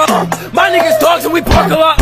My niggas dogs and we park a lot.